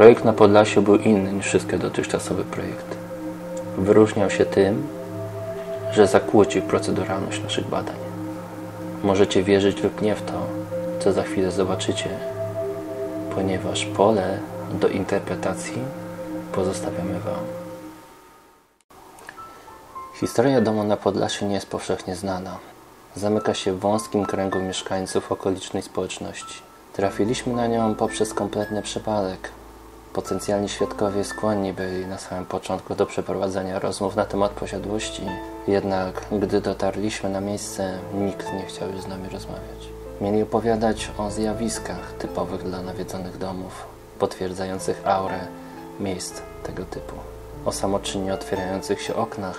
Projekt na Podlasiu był inny niż wszystkie dotychczasowe projekty. Wyróżniał się tym, że zakłócił proceduralność naszych badań. Możecie wierzyć lub nie w to, co za chwilę zobaczycie, ponieważ pole do interpretacji pozostawiamy Wam. Historia domu na Podlasiu nie jest powszechnie znana. Zamyka się w wąskim kręgu mieszkańców okolicznej społeczności. Trafiliśmy na nią poprzez kompletny przypadek. Potencjalni świadkowie skłonni byli na samym początku do przeprowadzenia rozmów na temat posiadłości, jednak gdy dotarliśmy na miejsce, nikt nie chciał już z nami rozmawiać. Mieli opowiadać o zjawiskach typowych dla nawiedzonych domów, potwierdzających aurę miejsc tego typu. O samoczynnie otwierających się oknach,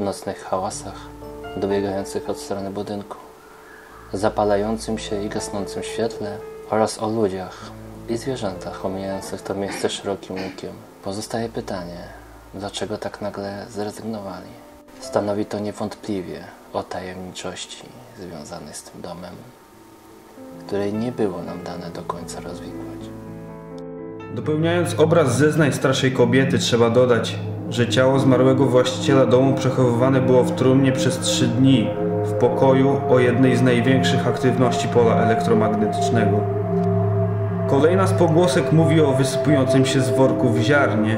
nocnych hałasach, dobiegających od strony budynku, zapalającym się i gasnącym świetle oraz o ludziach i zwierzętach omijających to miejsce szerokim łukiem. Pozostaje pytanie, dlaczego tak nagle zrezygnowali? Stanowi to niewątpliwie o tajemniczości związanej z tym domem, której nie było nam dane do końca rozwikłać. Dopełniając obraz zeznań starszej kobiety, trzeba dodać, że ciało zmarłego właściciela domu przechowywane było w trumnie przez trzy dni w pokoju o jednej z największych aktywności pola elektromagnetycznego. Kolejna z pogłosek mówi o wysypującym się z worków ziarnie,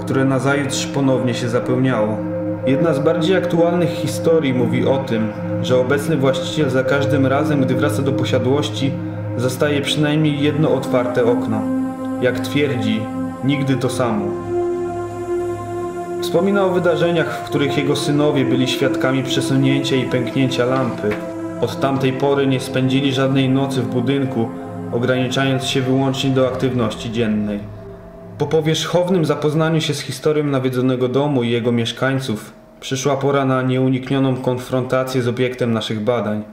które nazajutrz ponownie się zapełniało. Jedna z bardziej aktualnych historii mówi o tym, że obecny właściciel za każdym razem, gdy wraca do posiadłości, zastaje przynajmniej jedno otwarte okno. Jak twierdzi, nigdy to samo. Wspomina o wydarzeniach, w których jego synowie byli świadkami przesunięcia i pęknięcia lampy. Od tamtej pory nie spędzili żadnej nocy w budynku, ograniczając się wyłącznie do aktywności dziennej. Po powierzchownym zapoznaniu się z historią nawiedzonego domu i jego mieszkańców, przyszła pora na nieuniknioną konfrontację z obiektem naszych badań.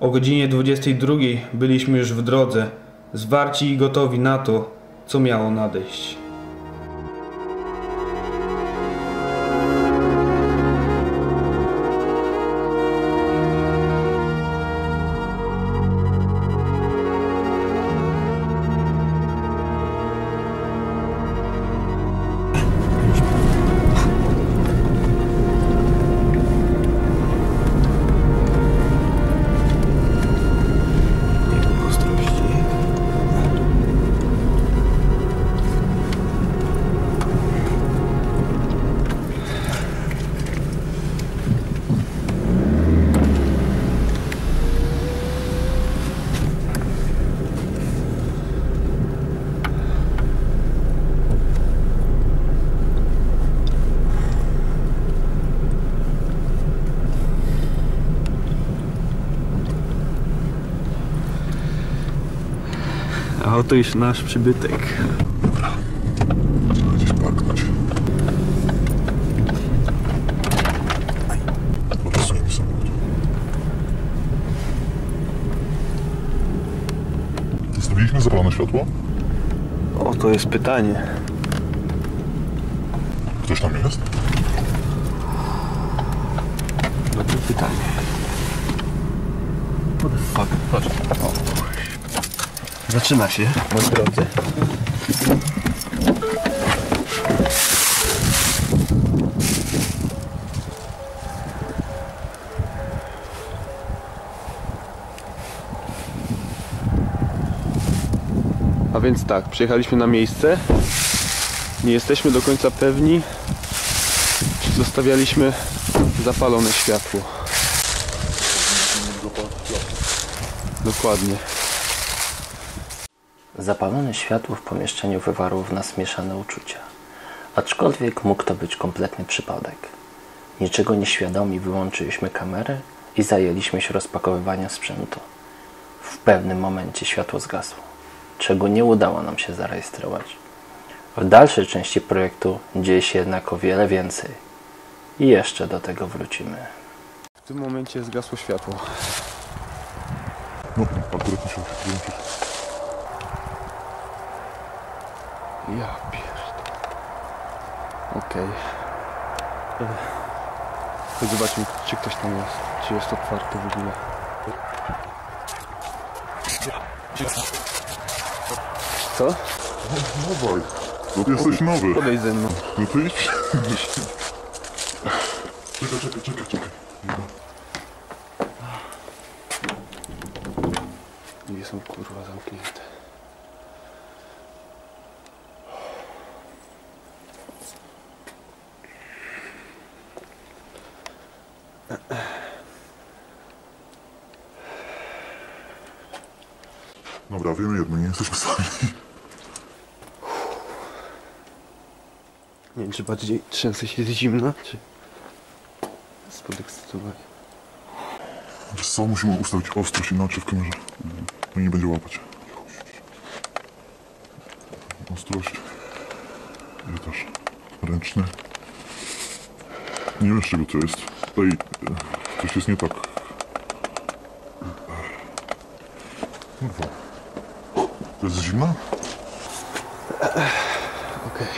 O godzinie 22 byliśmy już w drodze, zwarci i gotowi na to, co miało nadejść. Już nasz przybytek. Parknąć. Odesujemy samochód. Zostawiliśmy zapalone światło? O, to jest pytanie. Ktoś tam jest? Dobre pytanie. What the fuck? Patrz. Zaczyna się, moi drodzy. A więc tak, przyjechaliśmy na miejsce. Nie jesteśmy do końca pewni, czy zostawialiśmy zapalone światło. Dokładnie. Zapalone światło w pomieszczeniu wywarło w nas mieszane uczucia. Aczkolwiek mógł to być kompletny przypadek. Niczego nieświadomi wyłączyliśmy kamerę i zajęliśmy się rozpakowywaniem sprzętu. W pewnym momencie światło zgasło, czego nie udało nam się zarejestrować. W dalszej części projektu dzieje się jednak o wiele więcej. I jeszcze do tego wrócimy. W tym momencie zgasło światło. No, akurat mi się Ja pierd... Okej. Okay. Chodź zobaczmy, czy ktoś tam jest. Czy jest otwarty w ogóle. Co? No, Wojt. No ty jesteś nowy. Podejdź ze mną. No to idź. Czekaj, czekaj, czekaj, czekaj. Nie są kurwa zamknięte. Dobra, wiemy jedno, nie jesteśmy sami. Nie wiem, czy bardziej trzęsę się z zimna, czy z podekscytowania. Wiesz co, musimy ustawić ostrość inaczej w kamerze. No i nie będzie łapać. Ostrość. Ja też. Ręczny. Nie wiem z czego to jest. Tutaj e, coś jest nie tak. Kurwa. To jest zimna? Okej.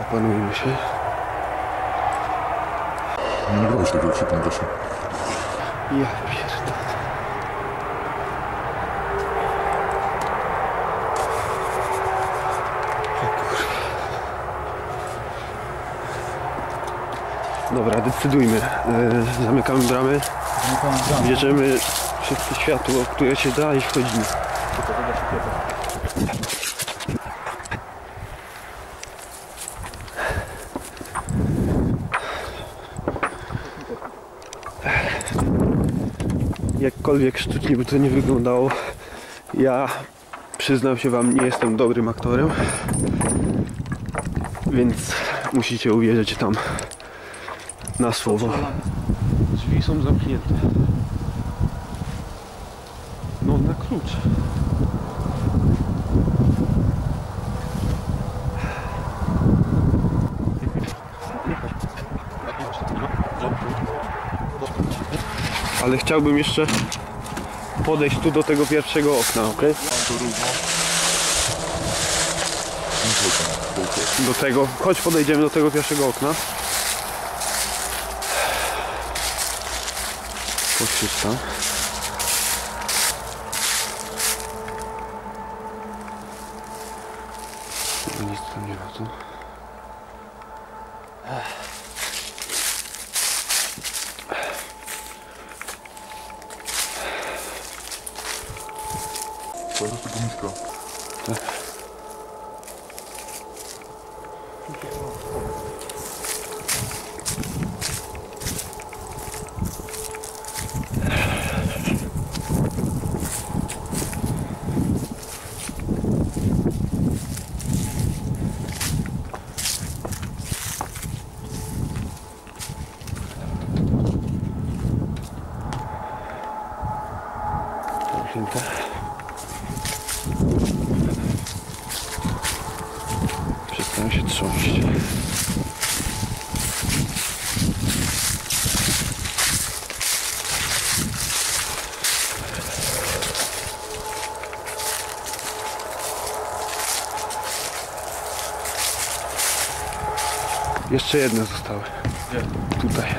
Opanujmy się. Nie nagrałeś tego, się pan gasi. Ja pierdolę. Dobra, decydujmy. E, zamykamy bramy. Bierzemy wszystkie światło, które się da i wchodzimy. Jakkolwiek sztucznie by to nie wyglądało, ja przyznam się wam, nie jestem dobrym aktorem, więc musicie uwierzyć tam na słowo. Drzwi są zamknięte. Klucz. Ale chciałbym jeszcze podejść tu do tego pierwszego okna, ok? Do tego. Chodź podejdziemy do tego pierwszego okna. Poświeć tam. Nic tam nie ma tu. To jest tego miska. Zamknięte. Przestają się trząść. Jeszcze jedne zostały. Tutaj.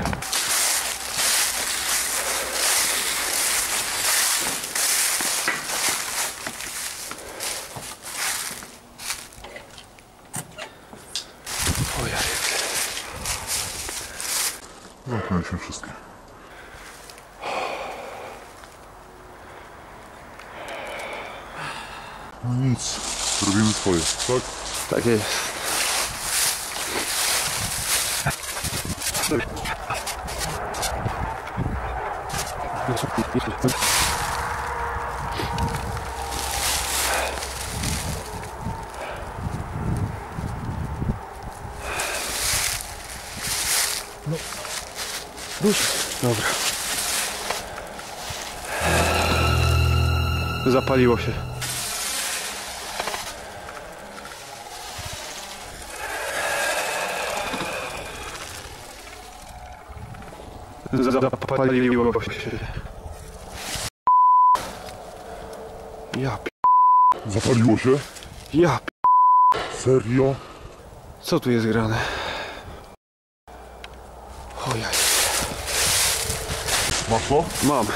O ja Zamknęliśmy wszystkie. No nic, robimy swoje, tak? Tak jest. Rusz. Dobra. Zapaliło się. Zapaliło się. Ja p... Zapaliło się? Ja p... Serio? Co tu jest grane? O ja... Masz to? Mam.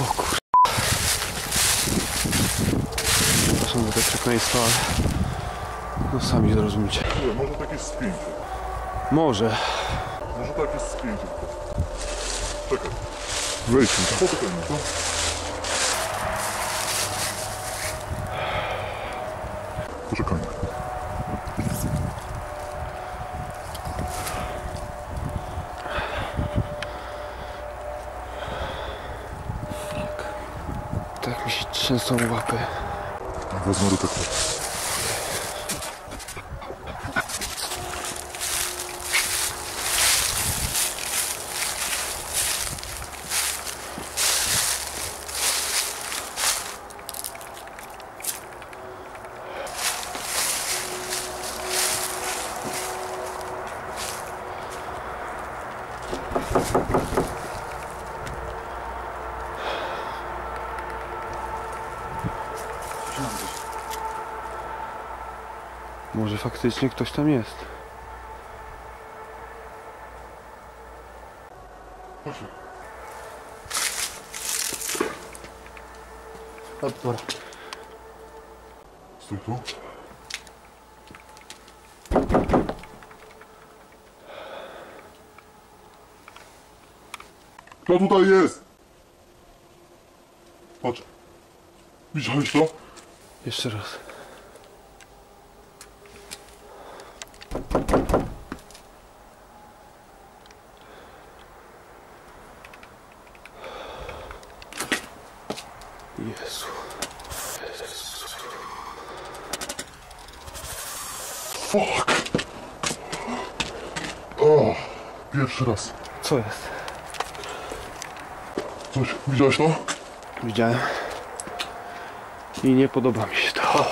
O kur... przekleństwo, ale no sami zrozumiecie. Nie, może takie spięcie. Może. Może takie spięcie. Czekaj. Wejdźmy, poczekaj mi to. Poczekajmy. Tak mi się trzęsą łapy. Wezmę detektor. Może faktycznie ktoś tam jest. Odpór. Stój tu. Kto tutaj jest? Patrz. Widziałeś to? Jeszcze raz. Fuck. O, pierwszy raz. Co jest? Coś, widziałeś to? Widziałem. I nie podoba mi się to.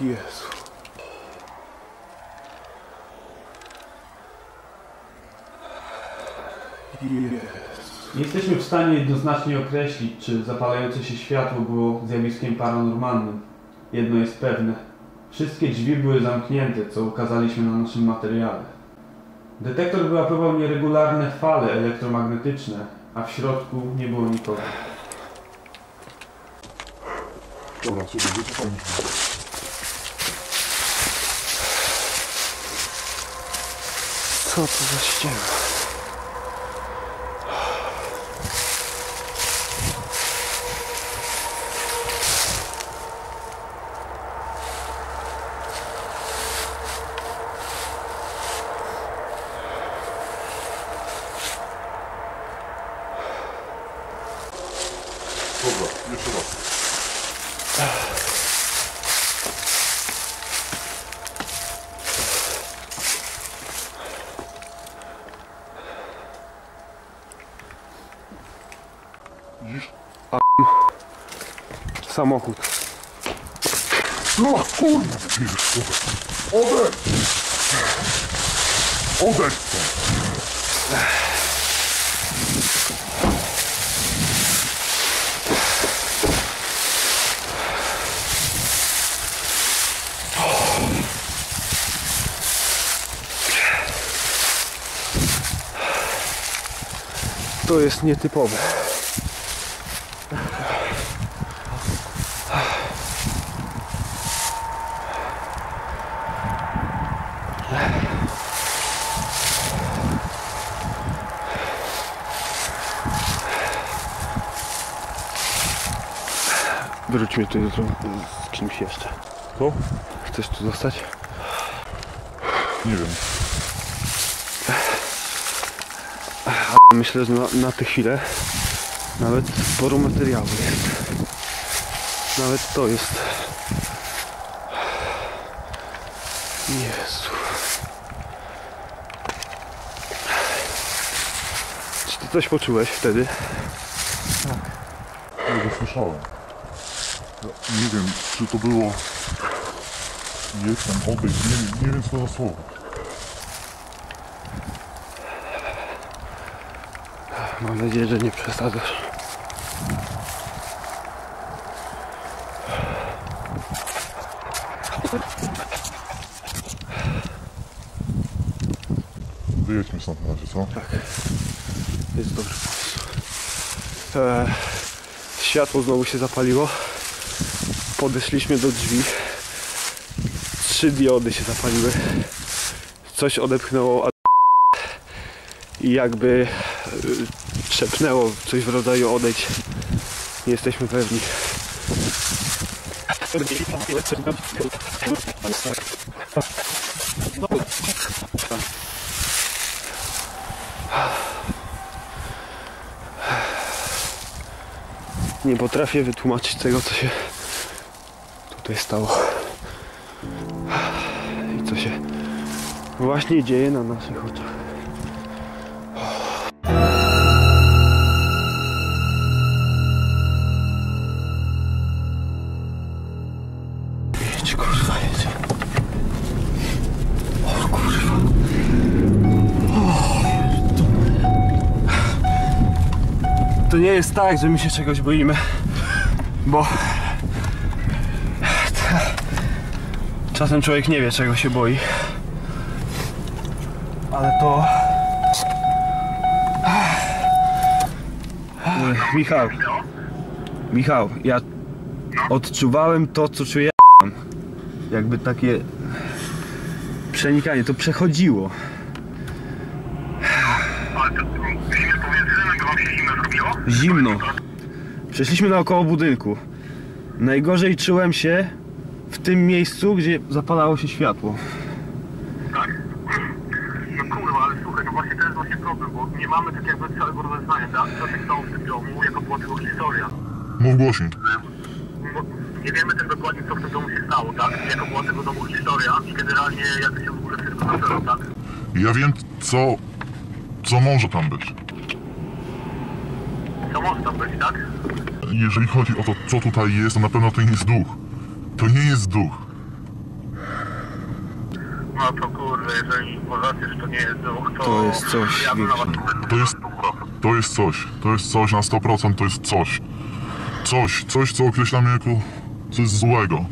Jezu. Nie jesteśmy w stanie jednoznacznie określić, czy zapalające się światło było zjawiskiem paranormalnym. Jedno jest pewne. Wszystkie drzwi były zamknięte, co ukazaliśmy na naszym materiale. Detektor wyłapywał nieregularne fale elektromagnetyczne, a w środku nie było nikogo. Dobra. Co to za ściema? Dobra, jeszcze raz. Widzisz? Samochód. No dobra. Odejdź! Odejdź! To jest nietypowe. Wróćmy tu jutro z kimś jeszcze. Co? Chcesz tu zostać? Nie wiem. Myślę, że na, na tę chwilę nawet sporo materiału jest. Nawet to jest. Jezu. Czy ty coś poczułeś wtedy? Ja go słyszałem. Nie wiem, czy to było... Jestem, odejdź, nie, nie wiem co za słowo. Mam nadzieję, że nie przesadzasz. Wyjedźmy stąd na razie, co? Jest dobry pomysł. E, światło znowu się zapaliło. Podeszliśmy do drzwi. Trzy diody się zapaliły. Coś odepchnęło a- i jakby y, trzepnęło coś w rodzaju odejdź. Nie jesteśmy pewni. Nie potrafię wytłumaczyć tego, co się tutaj stało. I co się właśnie dzieje na naszych oczach. O kurwa. To nie jest tak, że my się czegoś boimy, bo czasem człowiek nie wie czego się boi. Ale to... Michał, Michał, ja odczuwałem to, co czuję jakby takie przenikanie, to przechodziło. Ale zimno? Zimno. Przeszliśmy naokoło budynku. Najgorzej czułem się w tym miejscu, gdzie zapalało się światło. Tak? No kurwa, ale słuchaj, no właśnie to jest właśnie problem, bo nie mamy tak jakby całego rozeznania, tak? Co się stało w tym domu, jaka była tego historia. Mów głośniej. No, nie wiemy tak dokładnie, co w tym domu się stało, tak? Jaka była tego domu historia i generalnie jak się w ogóle wszystko zaczęło, tak? Ja wiem, co, co może tam być. Co może tam być, tak? Jeżeli chodzi o to, co tutaj jest, to na pewno to nie jest duch. To nie jest duch. No to kurde, jeżeli uważacie, że to nie jest duch, to... To jest coś Ja To jest, to jest coś. To jest coś na 100%, to jest coś. Coś, coś, co określamy jako coś złego.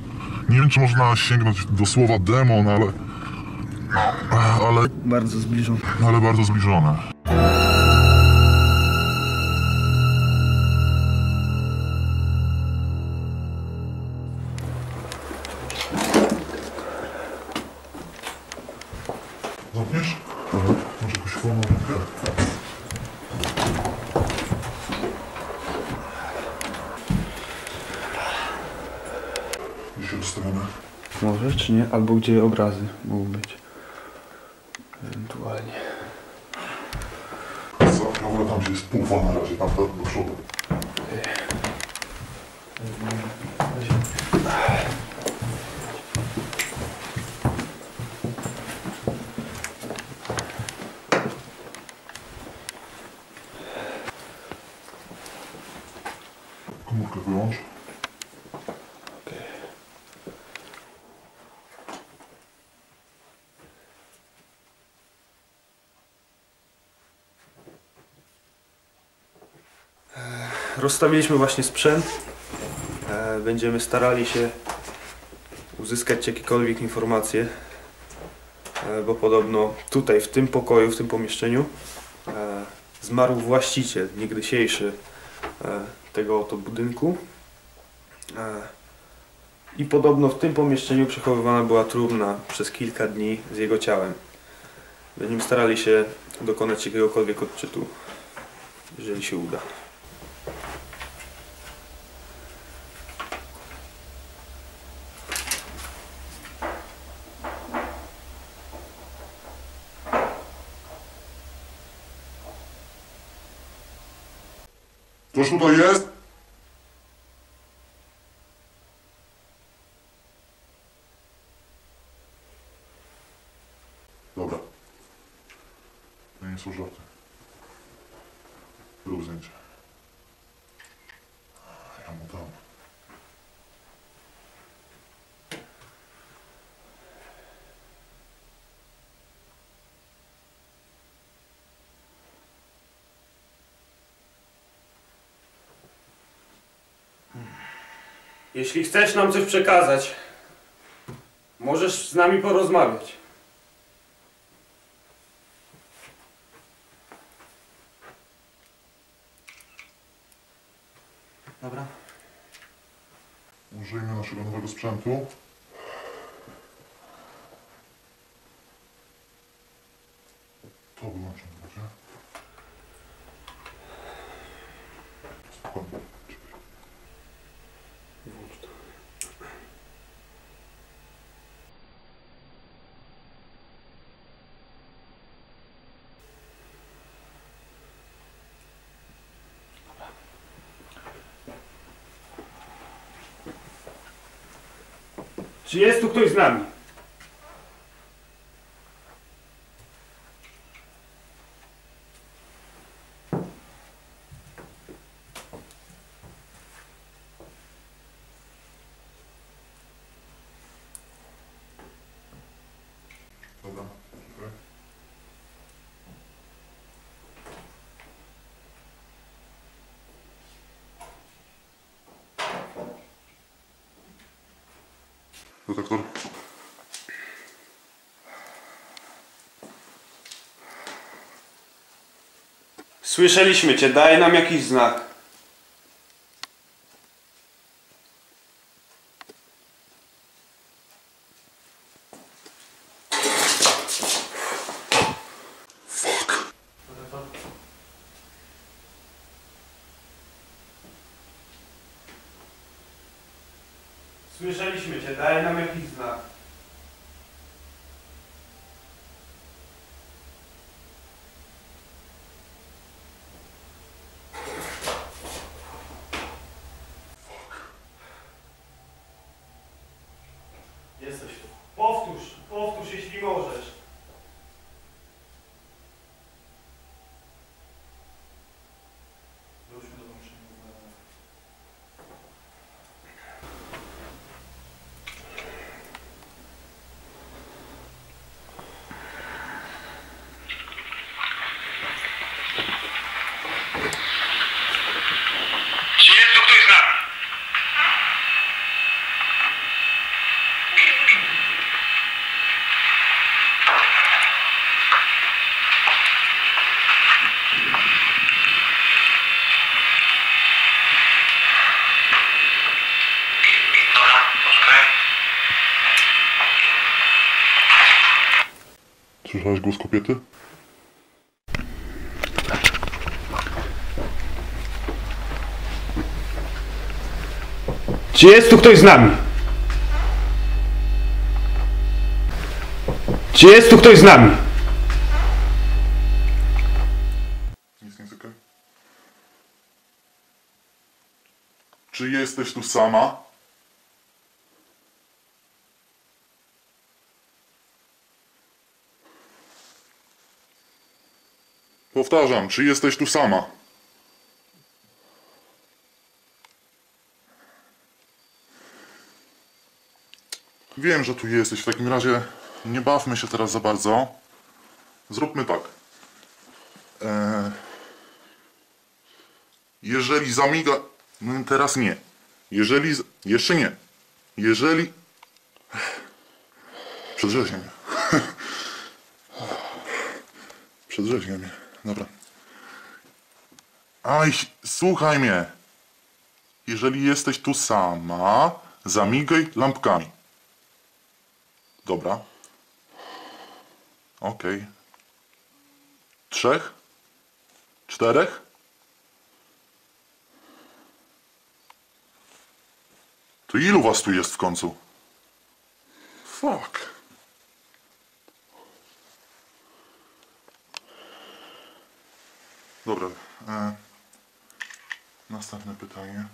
Nie wiem, czy można sięgnąć do słowa demon, ale... Ale, Bardzo zbliżone. ale bardzo zbliżone. Albo gdzie obrazy mogą być. Ewentualnie. Co? Ja wolę tam, gdzie jest półwa na razie, tam do do przodu. Komórkę wyłącz. Rozstawiliśmy właśnie sprzęt. E, Będziemy starali się uzyskać jakiekolwiek informacje, e, bo podobno tutaj, w tym pokoju, w tym pomieszczeniu e, zmarł właściciel, niegdysiejszy tego oto budynku. I podobno w tym pomieszczeniu przechowywana była trumna przez kilka dni z jego ciałem. Będziemy starali się dokonać jakiegokolwiek odczytu, jeżeli się uda. Ktoś tutaj jest? Dobra. To nie są żarty. Rób zdjęcie. Ja mu dam. Jeśli chcesz nam coś przekazać, możesz z nami porozmawiać. Dobra. Użyjmy naszego nowego sprzętu. To wyłączę na razie. Spokojnie. czekaj. Czy jest tu ktoś z nami? Detektor. Słyszeliśmy cię, daj nam jakiś znak. Słyszeliśmy cię, daj nam jakiś znak. Jesteś tu. Powtórz, powtórz jeśli możesz. Wróćmy do włączenia. Czy jest tu ktoś z nami? Dobra, poczekaj. Słyszałeś głos kobiety? Czy jest tu ktoś z nami? Czy jest tu ktoś z nami? Nic nie cykaj. Czy jesteś tu sama? Powtarzam, czy jesteś tu sama? Wiem, że tu jesteś. W takim razie nie bawmy się teraz za bardzo. Zróbmy tak. Eee, jeżeli zamiga. No teraz nie. Jeżeli. z- Jeszcze nie. Jeżeli. Przedrzeźnia mnie. Przedrzeźnia mnie. Dobra. Aj, słuchaj mnie. Jeżeli jesteś tu sama, zamigaj lampkami. Dobra. Okej. Trzech? Czterech? To ilu was tu jest w końcu? Fuck. Dobra. E, następne pytanie.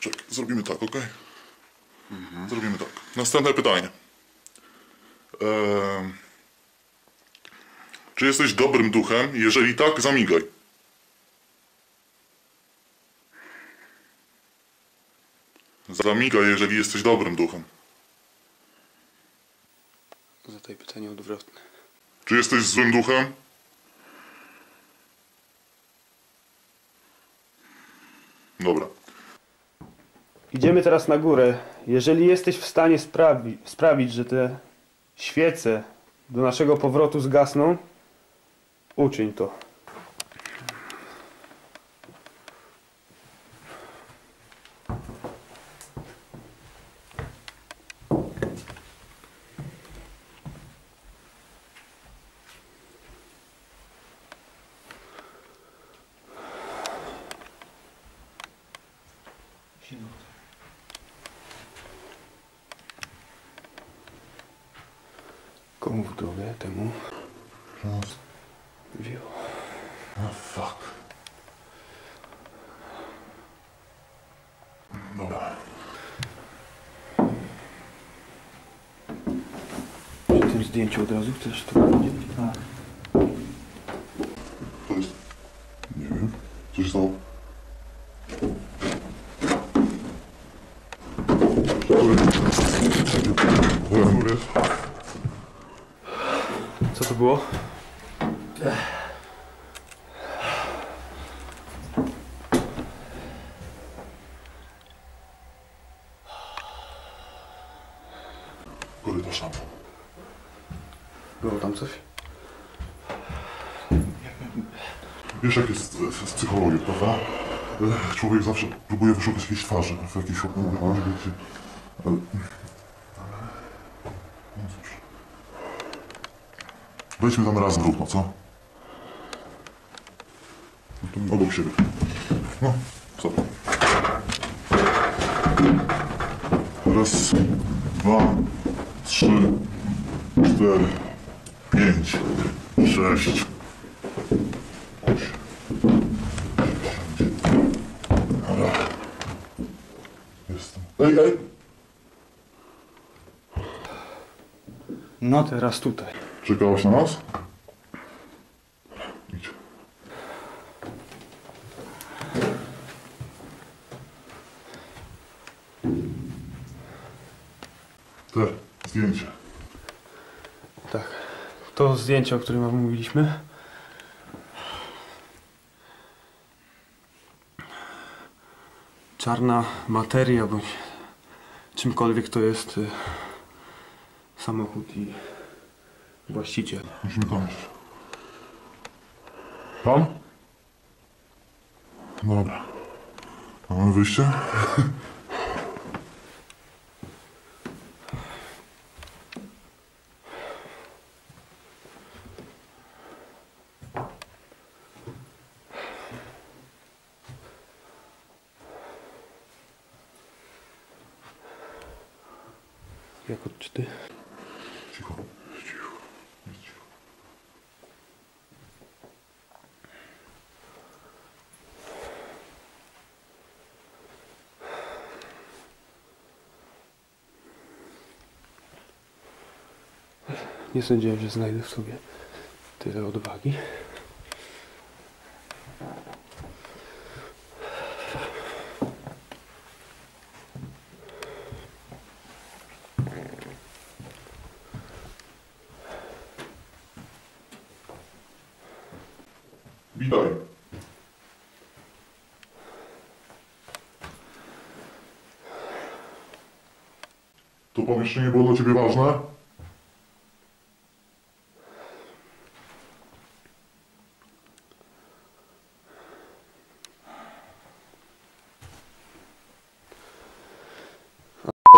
Czekaj, zrobimy tak, ok? Zrobimy tak. Następne pytanie. Em, czy jesteś dobrym duchem? Jeżeli tak, zamigaj. Zamigaj, jeżeli jesteś dobrym duchem. Zadaj pytanie odwrotne. Czy jesteś złym duchem? Dobra. Idziemy teraz na górę. Jeżeli jesteś w stanie sprawi sprawić, że te świece do naszego powrotu zgasną, uczyń to. Komu w drogę? Temu? Raz. Wziął. Oh, fuck. Dobra. Przy tym zdjęciu od razu chcesz to powiedzieć? To jest... Nie wiem. Co się stało? Który? Który jest? Było? Było tam coś? Wiesz jak jest z, z psychologią, prawda? E, Człowiek zawsze próbuje wyszukać jakiejś twarzy w jakiejś ale- No cóż. Wejdźmy tam razem równo, co? No Obok siebie. No, co? Raz, dwa, trzy, cztery, pięć, sześć. Ej, ej! No teraz tutaj. Czekałaś na nas? Idź. Te, zdjęcie. Tak. To zdjęcie, o którym mówiliśmy. Czarna materia, bądź czymkolwiek to jest y, samochód i właściciel. Musimy tam iść. Tam? Dobra. Mamy wyjście? Nie sądziłem, że znajdę w sobie tyle odwagi. Witaj. To pomieszczenie było dla Ciebie ważne?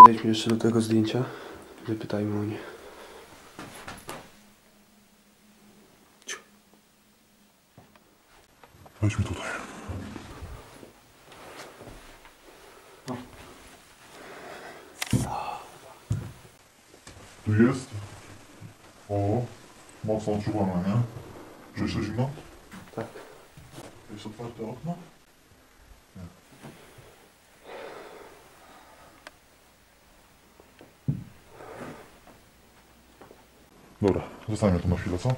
Podejdźmy jeszcze do tego zdjęcia. Wypytajmy o nie. Wejdźmy tutaj. Tu jest. O, mocno odczuwane, nie? Czujesz to zimno? Tak. Jest otwarte okno? Nie. Dobra, zostańmy tu na chwilę, co?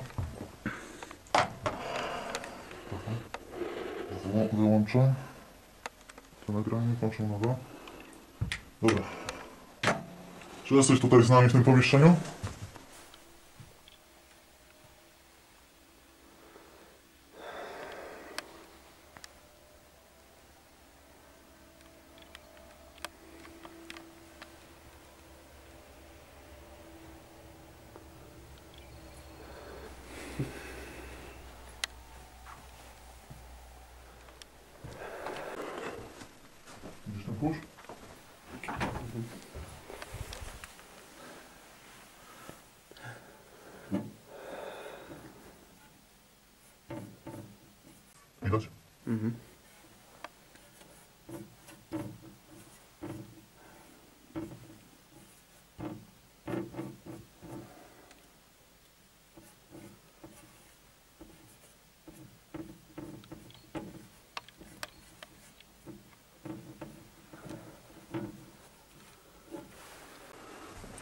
Wyłą- Wyłączę. To nagranie, włączę nowe. Dobra. Czy jesteś tutaj z nami w tym pomieszczeniu? bouge. Mm -hmm.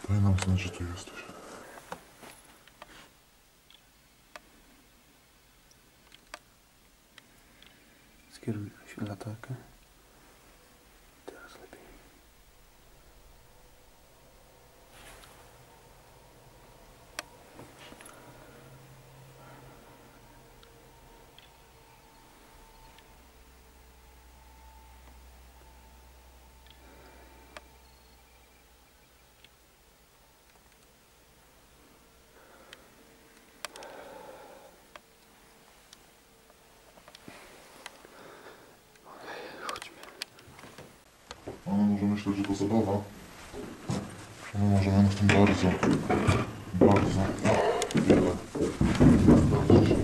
Daj nam znać, że tu jesteś. Skieruj Myśleć, że to zabawa. My możemy na tym bardzo, bardzo wiele stracić.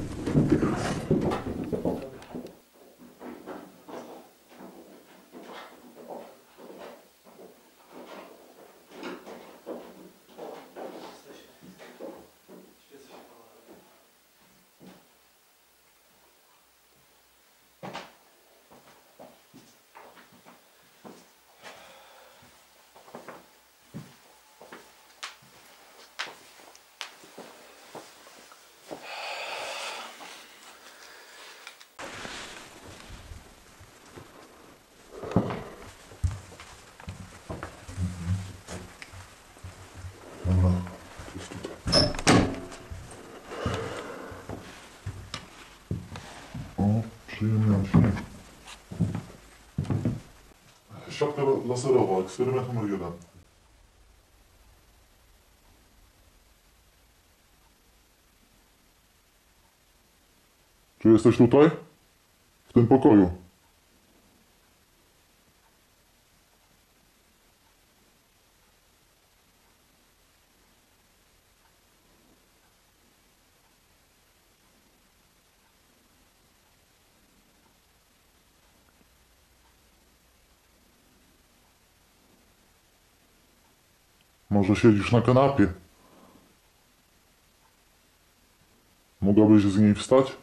Dobra, to jest tutaj. O, przyjemnie śnieg. Siatka laserowa, eksperyment numer jeden. Czy jesteś tutaj? W tym pokoju. Może siedzisz na kanapie? Mogłabyś z niej wstać?